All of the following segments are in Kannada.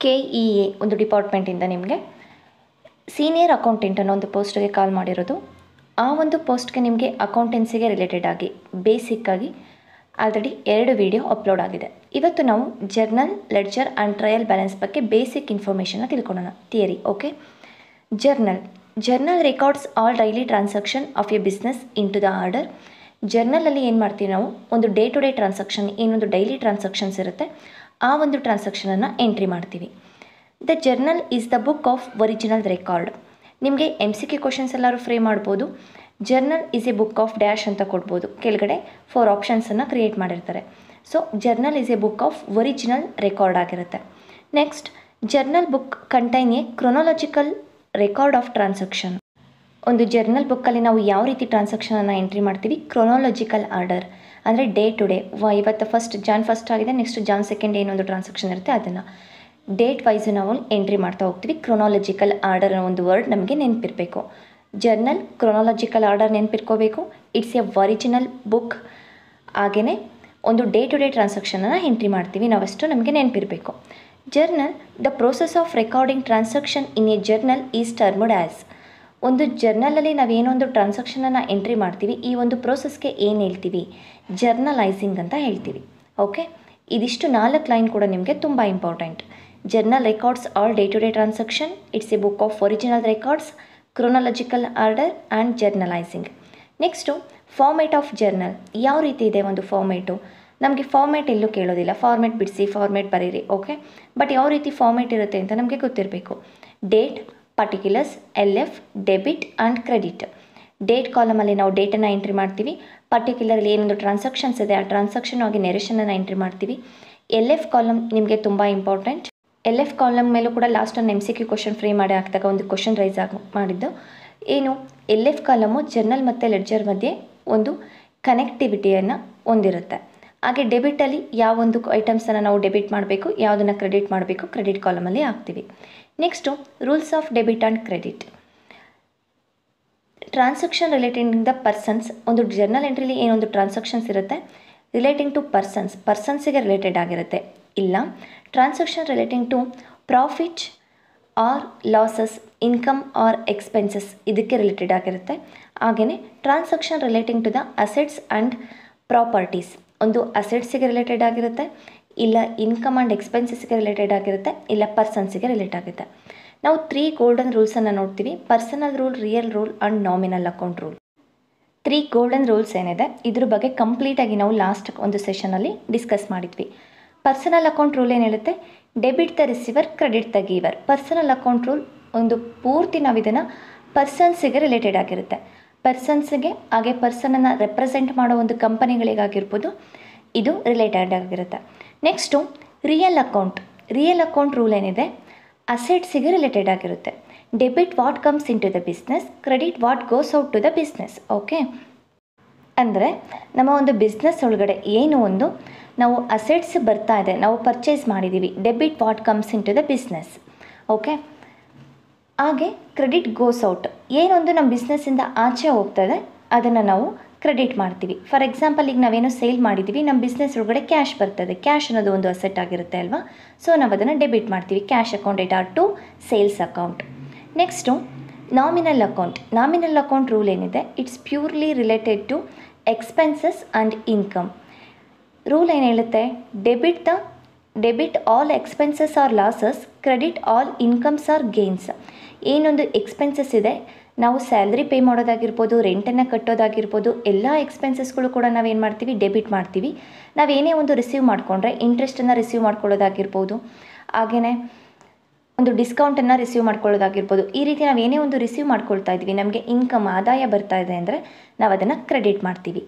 ಕೆ ಇ ಎ ಒಂದು ಡಿಪಾರ್ಟ್ಮೆಂಟಿಂದ ನಿಮಗೆ. ಸೀನಿಯರ್ ಅಕೌಂಟೆಂಟ್ ಅನ್ನೋ ಒಂದು ಪೋಸ್ಟ್ಗೆ ಕಾಲ್ ಮಾಡಿರೋದು. ಆ ಒಂದು ಪೋಸ್ಟ್ಗೆ ನಿಮಗೆ ಅಕೌಂಟೆನ್ಸಿಗೆ ರಿಲೇಟೆಡ್ ಆಗಿ ಬೇಸಿಕ್ಕಾಗಿ ಆಲ್ರೆಡಿ ಎರಡು ವಿಡಿಯೋ ಅಪ್ಲೋಡ್ ಆಗಿದೆ. ಇವತ್ತು ನಾವು journal, ledger and trial balance ಬಗ್ಗೆ ಬೇಸಿಕ್ ಇನ್ಫಾರ್ಮೇಷನ್ನ ತಿಳ್ಕೊಳ್ಳೋಣ theory, okay? Journal. Journal records all daily transaction of a business into the order. ಜರ್ನಲಲ್ಲಿ ಏನು ಮಾಡ್ತೀವಿ ನಾವು? ಒಂದು ಡೇ ಟು ಡೇ ಟ್ರಾನ್ಸಾಕ್ಷನ್ ಏನೊಂದು ಡೈಲಿ ಟ್ರಾನ್ಸಾಕ್ಷನ್ಸ್ ಇರುತ್ತೆ. ಆ ಒಂದು ಟ್ರಾನ್ಸಾಕ್ಷನನ್ನು ಎಂಟ್ರಿ ಮಾಡ್ತೀವಿ. The journal is the book of original record ನಿಮಗೆ ಎಂ ಸಿ ಕೆ ಕ್ವಶನ್ಸ್ ಎಲ್ಲರೂ ಫ್ರೇ ಮಾಡ್ಬೋದು. Journal is a book of dash ಅಂತ ಕೊಡ್ಬೋದು. ಕೆಳಗಡೆ ಫೋರ್ ಆಪ್ಷನ್ಸನ್ನು ಕ್ರಿಯೇಟ್ ಮಾಡಿರ್ತಾರೆ. So journal is a book of original record ಆಗಿರುತ್ತೆ. Next journal book contain a chronological record of transaction ಒಂದು ಜರ್ನಲ್ ಬುಕ್ಕಲ್ಲಿ ನಾವು ಯಾವ ರೀತಿ ಟ್ರಾನ್ಸಾಕ್ಷನನ್ನು ಎಂಟ್ರಿ ಮಾಡ್ತೀವಿ? ಕ್ರೊನಾಲಜಿಕಲ್ ಆರ್ಡರ್ ಅಂದರೆ ಡೇ ಟು ಡೇ ಇವತ್ತು ಫಸ್ಟ್ ಜಾನ್ ಫಸ್ಟ್ ಆಗಿದೆ ನೆಕ್ಸ್ಟ್ ಜಾನ್ ಸೆಕೆಂಡ್ ಏನೊಂದು ಟ್ರಾನ್ಸಾಕ್ಷನ್ ಇರುತ್ತೆ, ಅದನ್ನು. ಡೇಟ್ ವೈಸ್ ನಾವು ಎಂಟ್ರಿ ಮಾಡ್ತಾ ಹೋಗ್ತೀವಿ. ಕ್ರೊನಾಲಜಿಕಲ್ ಆರ್ಡರ್ ಅನ್ನೋ ಒಂದು ವರ್ಡ್ ನಮಗೆ ನೆನಪಿರಬೇಕು. ಜರ್ನಲ್ ಕ್ರೊನಾಲಜಿಕಲ್ ಆರ್ಡರ್ ನೆನಪಿರ್ಕೋಬೇಕು ಇಟ್ಸ್ ಎ ಒರಿಜಿನಲ್ ಬುಕ್ ಹಾಗೆಯೇ ಒಂದು ಡೇ ಟು ಡೇ ಟ್ರಾನ್ಸಾಕ್ಷನನ್ನು ಎಂಟ್ರಿ ಮಾಡ್ತೀವಿ. ನಾವಷ್ಟು ನಮಗೆ ನೆನಪಿರಬೇಕು. Journal the process of recording transaction in a journal is termed as ಒಂದು ಜರ್ನಲಲ್ಲಿ ನಾವೇನೊಂದು ಟ್ರಾನ್ಸಾಕ್ಷನನ್ನು ಎಂಟ್ರಿ ಮಾಡ್ತೀವಿ. ಈ ಒಂದು ಪ್ರೋಸೆಸ್ಗೆ ಏನು ಹೇಳ್ತೀವಿ? ಜರ್ನಲೈಸಿಂಗ್ ಅಂತ ಹೇಳ್ತೀವಿ. ಓಕೆ? ಇದಿಷ್ಟು ನಾಲ್ಕು ಲೈನ್ ಕೂಡ ನಿಮಗೆ ತುಂಬ important. Journal records all day to day transaction. It's a book of original records, chronological order and journalising. Next format of journal ಯಾವ ರೀತಿ ಇದೆ ಒಂದು ಫಾರ್ಮೇಟು ನಮಗೆ ಫಾರ್ಮೇಟ್ ಎಲ್ಲೂ ಕೇಳೋದಿಲ್ಲ. ಫಾರ್ಮೇಟ್ ಬಿಡಿಸಿ ಫಾರ್ಮೇಟ್ ಬರೀರಿ, ಓಕೆ? ಬಟ್ ಯಾವ ರೀತಿ ಫಾರ್ಮೇಟ್ ಇರುತ್ತೆ ಅಂತ ನಮಗೆ ಗೊತ್ತಿರಬೇಕು. Date particulars L F debit and credit date ಕಾಲಮಲ್ಲಿ ನಾವು ಡೇಟನ್ನು ಎಂಟ್ರಿ ಮಾಡ್ತೀವಿ. ಪರ್ಟಿಕ್ಯುಲರ್ಲಿ ಏನೊಂದು ಟ್ರಾನ್ಸಾಕ್ಷನ್ಸ್ ಇದೆ, ಆ ಟ್ರಾನ್ಸಾಕ್ಷನ್ ಆಗಿ ನೆರೇಷನನ್ನು ಎಂಟ್ರಿ ಮಾಡ್ತೀವಿ. ಎಲ್ ಎಫ್ ಕಾಲಮ್ ನಿಮಗೆ ತುಂಬ ಇಂಪಾರ್ಟೆಂಟ್ ಎಲ್ ಎಫ್ ಕಾಲಮ್ ಮೇಲೂ ಕೂಡ ಲಾಸ್ಟ್ ಒಂದು M C Q question free ಮಾಡಿ ಹಾಕಿದಾಗ ಒಂದು ಕ್ವಶನ್ ರೈಸ್ ಆಗಿ ಮಾಡಿದ್ದು. ಏನು ಎಲ್ ಎಫ್ ಕಾಲಮು ಜರ್ನಲ್ ಮತ್ತು ಲೆಡ್ಜರ್ ಮಧ್ಯೆ ಒಂದು ಕನೆಕ್ಟಿವಿಟಿಯನ್ನು ಹೊಂದಿರುತ್ತೆ. ಹಾಗೆ ಡೆಬಿಟಲ್ಲಿ ಯಾವೊಂದು ಐಟಮ್ಸನ್ನು ನಾವು ಡೆಬಿಟ್ ಮಾಡಬೇಕು, ಯಾವುದನ್ನು ಕ್ರೆಡಿಟ್ ಮಾಡಬೇಕು ಕ್ರೆಡಿಟ್ ಕಾಲಮಲ್ಲಿ ಹಾಕ್ತೀವಿ. Next rules of debit and credit transaction relating the persons ಒಂದು ಜರ್ನಲ್ ಎಂಟ್ರಿಲಿ ಏನೊಂದು ಟ್ರಾನ್ಸಾಕ್ಷನ್ಸ್ ಇರುತ್ತೆ ರಿಲೇಟಿಂಗ್ ಟು ಪರ್ಸನ್ಸ್ ಪರ್ಸನ್ಸಿಗೆ ರಿಲೇಟೆಡ್ ಆಗಿರುತ್ತೆ. ಇಲ್ಲ transaction relating to profit or losses income or expenses ಇದಕ್ಕೆ ರಿಲೇಟೆಡ್ ಆಗಿರುತ್ತೆ. ಹಾಗೆಯೇ transaction relating to the assets and properties ಒಂದು ಅಸೆಟ್ಸಿಗೆ ರಿಲೇಟೆಡ್ ಆಗಿರುತ್ತೆ, ಇಲ್ಲ ಇನ್ಕಮ್ ಆ್ಯಂಡ್ ಎಕ್ಸ್ಪೆನ್ಸಸ್ಗೆ ರಿಲೇಟೆಡ್ ಆಗಿರುತ್ತೆ, ಇಲ್ಲ ಪರ್ಸನ್ಸಿಗೆ ರಿಲೇಟ್ ಆಗುತ್ತೆ ನಾವು ತ್ರೀ ಗೋಲ್ಡನ್ ರೂಲ್ಸನ್ನು ನೋಡ್ತೀವಿ. Personal rule real rule and nominal account rule three golden rules ಏನಿದೆ? ಇದ್ರ ಬಗ್ಗೆ ಕಂಪ್ಲೀಟಾಗಿ ನಾವು ಲಾಸ್ಟ್ ಒಂದು ಸೆಷನಲ್ಲಿ ಡಿಸ್ಕಸ್ ಮಾಡಿದ್ವಿ. ಪರ್ಸನಲ್ ಅಕೌಂಟ್ ರೂಲ್ ಏನು ಹೇಳುತ್ತೆ? Debit the receiver credit the giver personal account rule ಒಂದು ಪೂರ್ತಿ ನಾವು ಇದನ್ನು ಪರ್ಸನ್ಸಿಗೆ ರಿಲೇಟೆಡ್ ಆಗಿರುತ್ತೆ. ಪರ್ಸನ್ಸ್ಗೆ ಹಾಗೆ ಪರ್ಸನನ್ನು ರೆಪ್ರೆಸೆಂಟ್ ಮಾಡೋ ಒಂದು ಕಂಪನಿಗಳಿಗಾಗಿರ್ಬೋದು ಇದು ರಿಲೇಟೆಡ್ ಆಗಿರುತ್ತೆ. Next real account real account rule ಏನಿದೆ? ಅಸೆಟ್ಸಿಗೆ ರಿಲೇಟೆಡ್ ಆಗಿರುತ್ತೆ. Debit what comes into the business credit what goes out to the business okay ಅಂದರೆ ನಮ್ಮ ಒಂದು ಬಿಸ್ನೆಸ್ ಒಳಗಡೆ ಏನು ಒಂದು ನಾವು ಅಸೆಟ್ಸ್ ಬರ್ತಾ ಇದೆ, ನಾವು ಪರ್ಚೇಸ್ ಮಾಡಿದ್ದೀವಿ debit what comes into the business okay ಹಾಗೆ ಕ್ರೆಡಿಟ್ ಗೋಸ್ ಔಟ್ ಏನೊಂದು ನಮ್ಮ ಬಿಸ್ನೆಸ್ಸಿಂದ ಆಚೆ ಹೋಗ್ತದೆ, ಅದನ್ನು ನಾವು ಕ್ರೆಡಿಟ್ ಮಾಡ್ತೀವಿ. ಫಾರ್ ಎಕ್ಸಾಂಪಲ್ ಈಗ ನಾವೇನೋ ಸೇಲ್ ಮಾಡಿದ್ದೀವಿ ನಮ್ಮ ಬಿಸ್ನೆಸ್ ಒಳಗಡೆ ಕ್ಯಾಶ್ ಬರ್ತದೆ. ಕ್ಯಾಶ್ ಅನ್ನೋದು ಒಂದು ಅಸೆಟ್ ಆಗಿರುತ್ತೆ ಅಲ್ವಾ? ಸೊ ನಾವು ಅದನ್ನು ಡೆಬಿಟ್ ಮಾಡ್ತೀವಿ. Cash account data to sales account next nominal account nominal account rule ಏನಿದೆ? It's purely related to expenses and income rule ಏನು ಹೇಳುತ್ತೆ? Debit the debit all expenses or losses credit all incomes or gains ಏನೊಂದು ಎಕ್ಸ್ಪೆನ್ಸಸ್ ಇದೆ? ನಾವು ಸ್ಯಾಲ್ರಿ ಪೇ ಮಾಡೋದಾಗಿರ್ಬೋದು, ರೆಂಟನ್ನು ಕಟ್ಟೋದಾಗಿರ್ಬೋದು, ಎಲ್ಲ ಎಕ್ಸ್ಪೆನ್ಸಸ್ಗಳು ಕೂಡ ನಾವೇನು ಮಾಡ್ತೀವಿ? ಡೆಬಿಟ್ ಮಾಡ್ತೀವಿ. ನಾವೇನೇ ಒಂದು ರಿಸೀವ್ ಮಾಡಿಕೊಂಡ್ರೆ ಇಂಟ್ರೆಸ್ಟನ್ನು ರಿಸೀವ್ ಮಾಡ್ಕೊಳ್ಳೋದಾಗಿರ್ಬೋದು ಹಾಗೆಯೇ ಒಂದು ಡಿಸ್ಕೌಂಟನ್ನು ರಿಸೀವ್ ಮಾಡ್ಕೊಳ್ಳೋದಾಗಿರ್ಬೋದು, ಈ ರೀತಿ ನಾವು ಏನೇ ಒಂದು ರಿಸೀವ್ ಮಾಡ್ಕೊಳ್ತಾ ಇದ್ದೀವಿ ನಮಗೆ ಇನ್ಕಮ್ ಆದಾಯ ಬರ್ತಾ ಇದೆ ಅಂದರೆ ನಾವು ಅದನ್ನು ಕ್ರೆಡಿಟ್ ಮಾಡ್ತೀವಿ.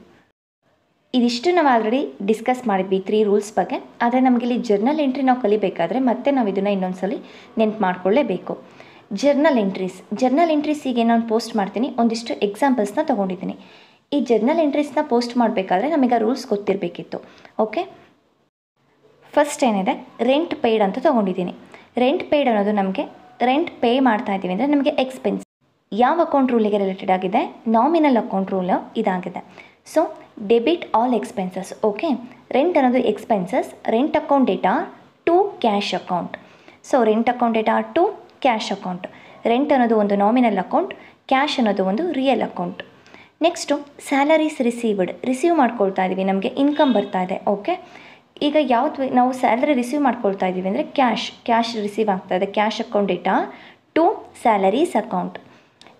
ಇದಿಷ್ಟು ನಾವು ಆಲ್ರೆಡಿ ಡಿಸ್ಕಸ್ ಮಾಡಿದ್ವಿ ತ್ರೀ ರೂಲ್ಸ್ ಬಗ್ಗೆ. ಆದರೆ ನಮಗಿಲ್ಲಿ ಜರ್ನಲ್ ಎಂಟ್ರಿ ನಾವು ಕಲಿಬೇಕಾದ್ರೆ ಮತ್ತೆ ನಾವು ಇದನ್ನು ಇನ್ನೊಂದ್ಸಲಿ ನೆನ್ಪು ಮಾಡ್ಕೊಳ್ಳೇಬೇಕು. Journal entries. ಜರ್ನಲ್ ಎಂಟ್ರೀಸಿಗೆ ನಾನು ಪೋಸ್ಟ್ ಮಾಡ್ತೀನಿ. ಒಂದಿಷ್ಟು ಎಕ್ಸಾಂಪಲ್ಸ್ನ ತೊಗೊಂಡಿದ್ದೀನಿ. ಈ ಜರ್ನಲ್ ಎಂಟ್ರೀಸ್ನ ಪೋಸ್ಟ್ ಮಾಡಬೇಕಾದ್ರೆ ನಮಗೆ ರೂಲ್ಸ್ ಗೊತ್ತಿರಬೇಕಿತ್ತು. ಓಕೆ? ಫಸ್ಟ್ ಏನಿದೆ? ರೆಂಟ್ ಪೇಯ್ಡ್ ಅಂತ ತೊಗೊಂಡಿದ್ದೀನಿ. ರೆಂಟ್ ಪೇಯ್ಡ್ ಅನ್ನೋದು ನಮಗೆ ರೆಂಟ್ ಪೇ ಮಾಡ್ತಾ ಇದ್ದೀವಿ ಅಂದರೆ ನಮಗೆ ಎಕ್ಸ್ಪೆನ್ಸ್. ಯಾವ ಅಕೌಂಟ್ ರೂಲಿಗೆ ರಿಲೇಟೆಡ್ ಆಗಿದೆ? ನಾಮಿನಲ್ ಅಕೌಂಟ್ ರೂಲ್ ಇದಾಗಿದೆ. So, debit all expenses. Okay? Rent ಅನ್ನೋದು expenses. Rent account data to cash account. So, rent account data to cash account. Rent ಅನ್ನೋದು ಒಂದು ನಾಮಿನಲ್ ಅಕೌಂಟ್, ಕ್ಯಾಶ್ ಅನ್ನೋದು ಒಂದು real account. Next salaries received receive ಮಾಡ್ಕೊಳ್ತಾ ಇದ್ದೀವಿ ನಮಗೆ ಇನ್ಕಮ್ ಬರ್ತಾ ಇದೆ ಓಕೆ ಈಗ ಯಾವ್ದು ನಾವು ಸ್ಯಾಲರಿ ರಿಸೀವ್ ಮಾಡ್ಕೊಳ್ತಾ ಇದ್ದೀವಿ ಅಂದರೆ ಕ್ಯಾಶ್ ಕ್ಯಾಶ್ ರಿಸೀವ್ ಆಗ್ತಾ ಇದೆ cash account data to salaries account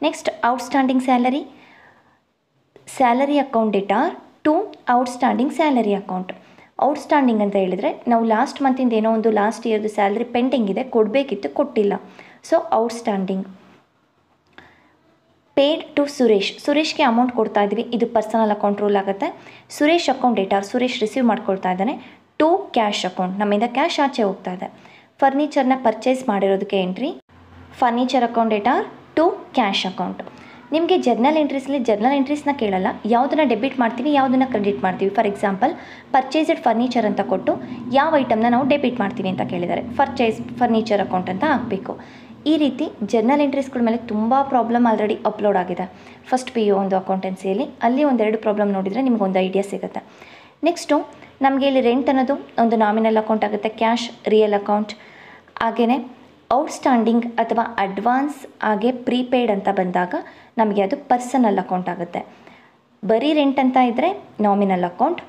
next outstanding salary salary account data to outstanding salary account outstanding ಅಂತ ಹೇಳಿದರೆ, ನಾವು ಲಾಸ್ಟ್ ಮಂತಿಂದ ಏನೋ ಒಂದು ಲಾಸ್ಟ್ ಇಯರ್ದು ಸ್ಯಾಲರಿ ಪೆಂಡಿಂಗ್ ಇದೆ, ಕೊಡಬೇಕಿತ್ತು, ಕೊಟ್ಟಿಲ್ಲ. So outstanding paid to Suresh ಸುರೇಶ್ಗೆ amount ಕೊಡ್ತಾ ಇದ್ವಿ ಇದು ಪರ್ಸನಲ್ ಅಕೌಂಟ್ ರೂಲ್ ಆಗುತ್ತೆ. Suresh account data Suresh receive ಮಾಡ್ಕೊಳ್ತಾ ಇದ್ದಾನೆ. ಟು ಕ್ಯಾಶ್ ಅಕೌಂಟ್ ನಮ್ಮಿಂದ ಕ್ಯಾಶ್ ಆಚೆ ಹೋಗ್ತಾ ಇದೆ. ಫರ್ನಿಚರ್ನ purchase ಮಾಡಿರೋದಕ್ಕೆ entry furniture account data to cash account ನಿಮಗೆ ಜರ್ನಲ್ ಎಂಟ್ರೀಸ್ಲಿ ಜರ್ನಲ್ ಎಂಟ್ರೀಸ್ನ ಕೇಳಲ್ಲ. ಯಾವುದನ್ನು ಡೆಬಿಟ್ ಮಾಡ್ತೀವಿ, ಯಾವುದನ್ನು ಕ್ರೆಡಿಟ್ ಮಾಡ್ತೀವಿ. ಫಾರ್ ಎಕ್ಸಾಂಪಲ್ ಪರ್ಚೇಸ್ಡ್ ಫರ್ನಿಚರ್ ಅಂತ ಕೊಟ್ಟು ಯಾವ ಐಟಮ್ನ ನಾವು ಡೆಬಿಟ್ ಮಾಡ್ತೀವಿ ಅಂತ ಕೇಳಿದ್ದಾರೆ. ಪರ್ಚೇಸ್ ಫರ್ನಿಚರ್ ಅಕೌಂಟ್ ಅಂತ ಹಾಕಬೇಕು. ಈ ರೀತಿ ಜರ್ನಲ್ ಎಂಟ್ರೀಸ್ಗಳ ಮೇಲೆ ತುಂಬ ಪ್ರಾಬ್ಲಮ್ ಆಲ್ರೆಡಿ ಅಪ್ಲೋಡ್ ಆಗಿದೆ. ಫಸ್ಟ್ ಪಿ ಯು ಒಂದು ಅಕೌಂಟೆನ್ಸಿಯಲ್ಲಿ ಅಲ್ಲಿ ಒಂದೆರಡು ಪ್ರಾಬ್ಲಮ್ ನೋಡಿದರೆ ನಿಮ್ಗೊಂದು ಐಡಿಯಾ ಸಿಗುತ್ತೆ. ನೆಕ್ಸ್ಟು ನಮಗೆ ಇಲ್ಲಿ ರೆಂಟ್ ಅನ್ನೋದು ಒಂದು ನಾಮಿನಲ್ ಅಕೌಂಟ್ ಆಗುತ್ತೆ ಕ್ಯಾಶ್ ರಿಯಲ್ ಅಕೌಂಟ್ ಹಾಗೆಯೇ ಔಟ್ಸ್ಟ್ಯಾಂಡಿಂಗ್ ಅಥವಾ ಅಡ್ವಾನ್ಸ್ ಹಾಗೆ ಪ್ರೀಪೇಯ್ಡ್ ಅಂತ ಬಂದಾಗ ನಮಗೆ ಅದು ಪರ್ಸನಲ್ ಅಕೌಂಟ್ ಆಗುತ್ತೆ. ಬರೀ ರೆಂಟ್ ಅಂತ ಇದ್ದರೆ ನಾಮಿನಲ್ ಅಕೌಂಟ್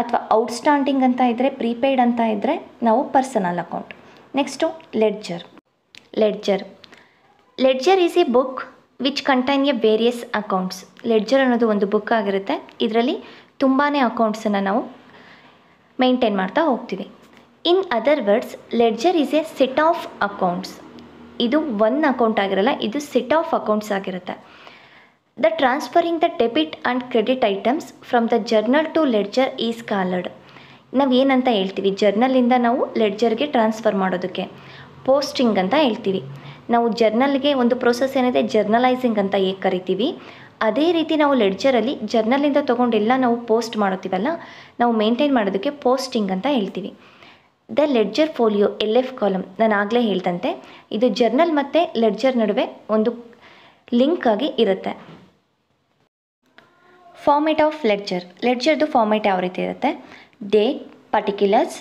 ಅಥವಾ ಔಟ್ಸ್ಟ್ಯಾಂಡಿಂಗ್ ಅಂತ ಇದ್ದರೆ ಪ್ರೀಪೇಯ್ಡ್ ಅಂತ ಇದ್ದರೆ ನಾವು personal account next ledger ledger ledger is a book which contain a various accounts ledger ಅನ್ನೋದು ಒಂದು ಬುಕ್ ಆಗಿರುತ್ತೆ. ಇದರಲ್ಲಿ ತುಂಬಾ ಅಕೌಂಟ್ಸನ್ನು ನಾವು ಮೇಂಟೈನ್ ಮಾಡ್ತಾ ಹೋಗ್ತೀವಿ. In other words ledger is a set of accounts ಇದು ಒನ್ ಅಕೌಂಟ್ ಆಗಿರಲ್ಲ, ಇದು ಸೆಟ್ ಆಫ್ ಅಕೌಂಟ್ಸ್ ಆಗಿರುತ್ತೆ. The transferring the debit and credit items from the journal to ledger is called ನಾವು ಏನಂತ ಹೇಳ್ತೀವಿ? ಜರ್ನಲಿಂದ ನಾವು ಲೆಡ್ಜರ್ಗೆ ಟ್ರಾನ್ಸ್ಫರ್ ಮಾಡೋದಕ್ಕೆ. ಪೋಸ್ಟಿಂಗ್ ಅಂತ ಹೇಳ್ತೀವಿ. ನಾವು ಜರ್ನಲ್ಗೆ ಒಂದು ಪ್ರೋಸೆಸ್ ಏನಿದೆ ಜರ್ನಲೈಸಿಂಗ್ ಅಂತ ಹೇಗೆ ಕರಿತೀವಿ. ಅದೇ ರೀತಿ ನಾವು ಲೆಡ್ಜರಲ್ಲಿ ಜರ್ನಲಿಂದ ತೊಗೊಂಡೆಲ್ಲ ನಾವು ಪೋಸ್ಟ್ ಮಾಡುತ್ತೀವಲ್ಲ, ನಾವು ಮೇಂಟೈನ್ ಮಾಡೋದಕ್ಕೆ ಪೋಸ್ಟಿಂಗ್ ಅಂತ ಹೇಳ್ತೀವಿ. The ledger folio L F column ನಾನು ಆಗಲೇ ಹೇಳ್ದಂತೆ, ಇದು ಜರ್ನಲ್ ಮತ್ತು ಲೆಡ್ಜರ್ ನಡುವೆ ಒಂದು ಲಿಂಕ್ ಆಗಿ ಇರುತ್ತೆ. ಫಾರ್ಮೇಟ್ ಆಫ್ ಲೆಡ್ಜರ್ ಲೆಡ್ಜರ್ದು ಫಾರ್ಮೇಟ್ ಯಾವ ರೀತಿ ಇರುತ್ತೆ? ಡೇಟ್ ಪರ್ಟಿಕ್ಯುಲರ್ಸ್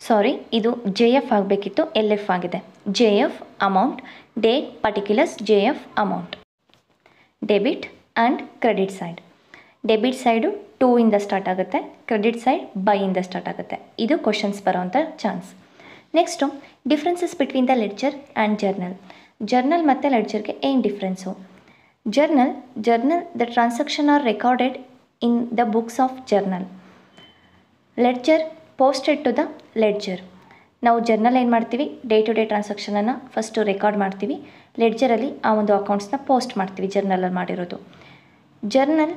ಸಾರಿ ಇದು ಜೆ ಎಫ್ ಆಗಬೇಕಿತ್ತು ಎಲ್ ಎಫ್ ಆಗಿದೆ. J F amount date particulars J F amount debit and credit side debit side to ಇಂದ ಸ್ಟಾರ್ಟ್ ಆಗುತ್ತೆ ಕ್ರೆಡಿಟ್ ಸೈಡ್ ಬೈ ಇಂದ ಸ್ಟಾರ್ಟ್ ಆಗುತ್ತೆ. ಇದು questions ಬರೋವಂಥ chance next differences between the ledger and journal journal ಮತ್ತು ಲೆಡ್ಜರ್ಗೆ ಏನು difference journal journal the transaction are recorded in the books of journal ledger posted to the ledger ನಾವು ಜರ್ನಲ್ ಏನು ಮಾಡ್ತೀವಿ? ಡೇ ಟು ಡೇ ಟ್ರಾನ್ಸಾಕ್ಷನನ್ನು ಫಸ್ಟು ರೆಕಾರ್ಡ್ ಮಾಡ್ತೀವಿ ಲೆಡ್ಜರಲ್ಲಿ ಆ ಒಂದು ಅಕೌಂಟ್ಸ್ನ ಪೋಸ್ಟ್ ಮಾಡ್ತೀವಿ ಜರ್ನಲಲ್ಲಿ ಮಾಡಿರೋದು. Journal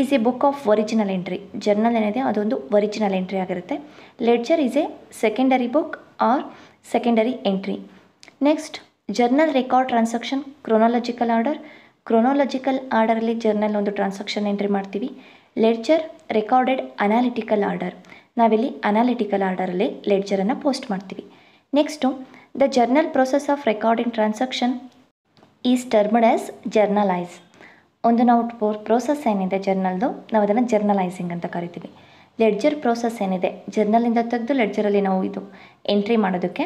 is a book of original entry journal ಏನಿದೆ ಅದೊಂದು ಒರಿಜಿನಲ್ ಎಂಟ್ರಿ ಆಗಿರುತ್ತೆ. Ledger is a secondary book or secondary entry next journal record transaction chronological order chronological ಆರ್ಡರಲ್ಲಿ journal ಒಂದು ಟ್ರಾನ್ಸಾಕ್ಷನ್ ಎಂಟ್ರಿ ಮಾಡ್ತೀವಿ. ಲೆಡ್ಜರ್ ರೆಕಾರ್ಡೆಡ್ ಅನಾಲಿಟಿಕಲ್ ಆರ್ಡರ್ ನಾವಿಲ್ಲಿ ಅನಾಲಿಟಿಕಲ್ ಆರ್ಡರಲ್ಲಿ ಲೆಡ್ಜರನ್ನು ಪೋಸ್ಟ್ ಮಾಡ್ತೀವಿ. Next the journal process of recording transaction is termed as journalise ಒಂದು ನಾವು ಪ್ರೋಸೆಸ್ ಏನಿದೆ ಜರ್ನಲ್ದು ನಾವು ಅದನ್ನು ಜರ್ನಲೈಸಿಂಗ್ ಅಂತ ಕರಿತೀವಿ. ಲೆಡ್ಜರ್ ಪ್ರೋಸೆಸ್ ಏನಿದೆ ಜರ್ನಲಿಂದ ತೆಗೆದು ಲೆಡ್ಜರಲ್ಲಿ ನಾವು ಇದು ಎಂಟ್ರಿ ಮಾಡೋದಕ್ಕೆ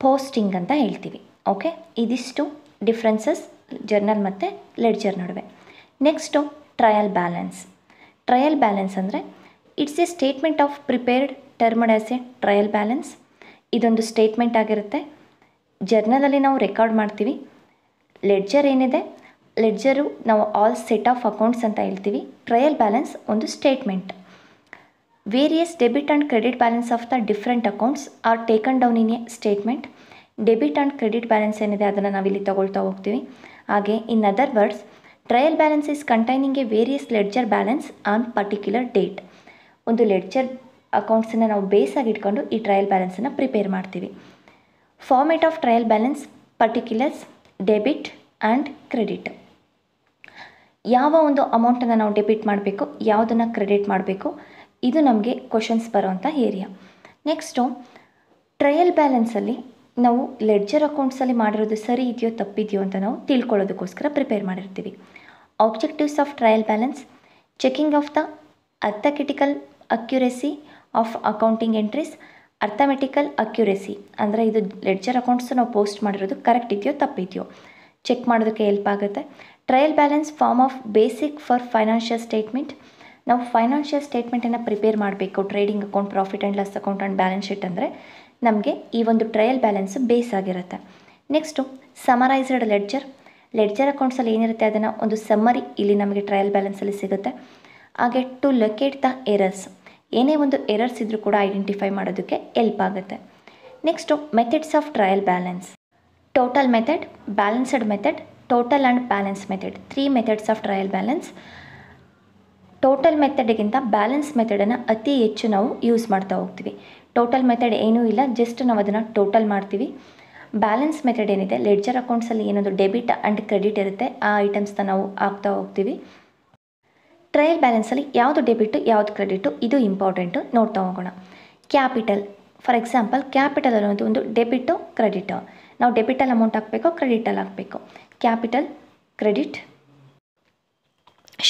ಪೋಸ್ಟಿಂಗ್ ಅಂತ ಹೇಳ್ತೀವಿ. ಓಕೆ ಇದಿಷ್ಟು ಡಿಫ್ರೆನ್ಸಸ್ ಜರ್ನಲ್ ಮತ್ತು ಲೆಡ್ಜರ್ ನಡುವೆ. Next trial balance trial balance ಅಂದರೆ it's a statement of prepared termed as a trial balance ಇದೊಂದು ಸ್ಟೇಟ್ಮೆಂಟ್ ಆಗಿರುತ್ತೆ. ಜರ್ನಲಲ್ಲಿ ನಾವು ರೆಕಾರ್ಡ್ ಮಾಡ್ತೀವಿ. ಲೆಡ್ಜರ್ ಏನಿದೆ? ಲೆಡ್ಜರು ನಾವು ಆಲ್ ಸೆಟ್ ಆಫ್ ಅಕೌಂಟ್ಸ್ ಅಂತ ಹೇಳ್ತೀವಿ. ಟ್ರಯಲ್ ಬ್ಯಾಲೆನ್ಸ್ ಒಂದು statement various debit and credit balance of the different accounts are taken down in a statement debit and credit balance ಏನಿದೆ ಅದನ್ನು ನಾವಿಲ್ಲಿ ತಗೊಳ್ತಾ ಹೋಗ್ತೀವಿ. ಹಾಗೆ in other words trial balance is containing a various ledger balance on particular date ಒಂದು ಲೆಡ್ಜರ್ ಅಕೌಂಟ್ಸನ್ನು ನಾವು ಬೇಸಾಗಿ ಇಟ್ಕೊಂಡು ಈ ಟ್ರಯಲ್ ಬ್ಯಾಲೆನ್ಸನ್ನು ಪ್ರಿಪೇರ್ ಮಾಡ್ತೀವಿ. Format of trial balance particulars debit and credit ಯಾವ ಒಂದು ಅಮೌಂಟನ್ನು ನಾವು ಡೆಬಿಟ್ ಮಾಡಬೇಕು, ಯಾವುದನ್ನು ಕ್ರೆಡಿಟ್ ಮಾಡಬೇಕು, ಇದು ನಮಗೆ ಕ್ವಶನ್ಸ್ ಬರೋವಂಥ ಏರಿಯಾ ನೆಕ್ಸ್ಟು ಟ್ರಯಲ್ ಬ್ಯಾಲೆನ್ಸಲ್ಲಿ ನಾವು ಲೆಡ್ಜರ್ ಅಕೌಂಟ್ಸಲ್ಲಿ ಮಾಡಿರೋದು ಸರಿ ಇದೆಯೋ, ತಪ್ಪಿದೆಯೋ ಅಂತ ನಾವು ತಿಳ್ಕೊಳ್ಳೋದಕ್ಕೋಸ್ಕರ ಪ್ರಿಪೇರ್ ಮಾಡಿರ್ತೀವಿ. Objectives of trial balance checking of the arithmetical accuracy of accounting entries arithmetical accuracy ಅಂದರೆ ಇದು ಲೆಡ್ಜರ್ ಅಕೌಂಟ್ಸ್ ನಾವು ಪೋಸ್ಟ್ ಮಾಡಿರೋದು ಕರೆಕ್ಟ್ ಇದೆಯೋ, ತಪ್ಪಿದೆಯೋ. ಚೆಕ್ ಮಾಡೋದಕ್ಕೆ ಹೆಲ್ಪ್ ಆಗುತ್ತೆ. Trial balance form of basic for financial statement ನಾವು ಫೈನಾನ್ಷಿಯಲ್ ಸ್ಟೇಟ್ಮೆಂಟನ್ನು ಪ್ರಿಪೇರ್ ಮಾಡಬೇಕು trading account profit and loss account and balance sheet ಅಂದರೆ ನಮಗೆ ಈ ಒಂದು ಟ್ರಯಲ್ ಬ್ಯಾಲೆನ್ಸು ಬೇಸ್ ಆಗಿರುತ್ತೆ. ನೆಕ್ಸ್ಟು ಸಮರೈಸ್ಡ್ ಲೆಡ್ಜರ್ ಲೆಡ್ಜರ್ ಅಕೌಂಟ್ಸಲ್ಲಿ ಏನಿರುತ್ತೆ, ಅದನ್ನು ಒಂದು ಸಮ್ಮರಿ ಇಲ್ಲಿ ನಮಗೆ ಟ್ರಯಲ್ ಬ್ಯಾಲೆನ್ಸಲ್ಲಿ ಸಿಗುತ್ತೆ. ಹಾಗೆ ಟು ಲೊಕೇಟ್ ದ ಎರರ್ಸ್ ಏನೇ ಒಂದು ಎರರ್ಸ್ ಇದ್ದರೂ ಕೂಡ ಐಡೆಂಟಿಫೈ ಮಾಡೋದಕ್ಕೆ ಹೆಲ್ಪ್ ಆಗುತ್ತೆ. Next methods of trial balance total method balanced method total and balance method three methods of trial balance total ಮೆಥಡ್ಗಿಂತ balance ಮೆಥಡನ್ನು ಅತಿ ಹೆಚ್ಚು ನಾವು ಯೂಸ್ ಮಾಡ್ತಾ ಹೋಗ್ತೀವಿ. ಟೋಟಲ್ ಮೆಥಡ್ ಏನೂ ಇಲ್ಲ ಜಸ್ಟ್ ನಾವು ಅದನ್ನು ಟೋಟಲ್ ಮಾಡ್ತೀವಿ. ಬ್ಯಾಲೆನ್ಸ್ ಮೆಥಡ್ ಏನಿದೆ ಲೆಡ್ಜರ್ ಅಕೌಂಟ್ಸಲ್ಲಿ ಏನೊಂದು ಡೆಬಿಟ್ ಆ್ಯಂಡ್ ಕ್ರೆಡಿಟ್ ಇರುತ್ತೆ, ಆ ಐಟಮ್ಸ್ನ ನಾವು ಹಾಕ್ತಾ ಹೋಗ್ತೀವಿ. ಟ್ರಯಲ್ ಬ್ಯಾಲೆನ್ಸಲ್ಲಿ ಯಾವುದು ಡೆಬಿಟು ಯಾವುದು ಕ್ರೆಡಿಟು ಇದು ಇಂಪಾರ್ಟೆಂಟು ನೋಡ್ತಾ ಹೋಗೋಣ. ಕ್ಯಾಪಿಟಲ್ ಫಾರ್ ಎಕ್ಸಾಂಪಲ್ ಕ್ಯಾಪಿಟಲ್ ಅನ್ನೋದು ಒಂದು ಡೆಬಿಟು ಕ್ರೆಡಿಟು ನಾವು ಡೆಬಿಟಲ್ಲಿ ಅಮೌಂಟ್ ಹಾಕಬೇಕು ಕ್ರೆಡಿಟಲ್ಲಿ ಹಾಕಬೇಕು? ಕ್ಯಾಪಿಟಲ್ ಕ್ರೆಡಿಟ್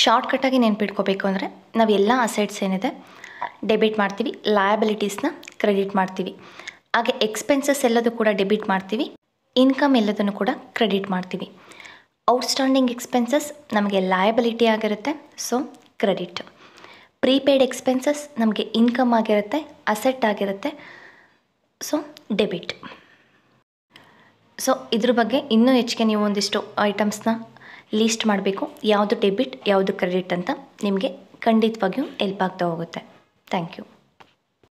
ಶಾರ್ಟ್ಕಟ್ಟಾಗಿ ನೆನ್ಪಿಟ್ಕೋಬೇಕು ಅಂದರೆ ನಾವು ಎಲ್ಲ ಅಸೆಟ್ಸ್ ಏನಿದೆ ಡೆಬಿಟ್ ಮಾಡ್ತೀವಿ. ಲಯಬಿಲಿಟೀಸ್ನ ಕ್ರೆಡಿಟ್ ಮಾಡ್ತೀವಿ. ಹಾಗೆ ಎಕ್ಸ್ಪೆನ್ಸಸ್ ಎಲ್ಲದೂ ಕೂಡ ಡೆಬಿಟ್ ಮಾಡ್ತೀವಿ. ಇನ್ಕಮ್ ಎಲ್ಲದನ್ನು ಕೂಡ ಕ್ರೆಡಿಟ್ ಮಾಡ್ತೀವಿ. ಔಟ್ಸ್ಟ್ಯಾಂಡಿಂಗ್ ಎಕ್ಸ್ಪೆನ್ಸಸ್ ನಮಗೆ ಲಯಬಿಲಿಟಿ ಆಗಿರುತ್ತೆ ಸೊ ಕ್ರೆಡಿಟ್ ಪ್ರೀಪೇಯ್ಡ್ ಎಕ್ಸ್ಪೆನ್ಸಸ್ ನಮಗೆ ಇನ್ಕಮ್ ಆಗಿರುತ್ತೆ ಅಸೆಟ್ ಆಗಿರುತ್ತೆ ಸೊ ಡೆಬಿಟ್ ಸೊ ಇದ್ರ ಬಗ್ಗೆ ಇನ್ನೂ ಹೆಚ್ಚಿಗೆ ನೀವು ಒಂದಿಷ್ಟು ಐಟಮ್ಸ್ನ ಲೀಸ್ಟ್ ಮಾಡಬೇಕು. ಯಾವುದು ಡೆಬಿಟ್ ಯಾವುದು ಕ್ರೆಡಿಟ್ ಅಂತ ನಿಮಗೆ ಖಂಡಿತವಾಗಿಯೂ ಹೆಲ್ಪ್ ಆಗ್ತಾ ಹೋಗುತ್ತೆ. Thank you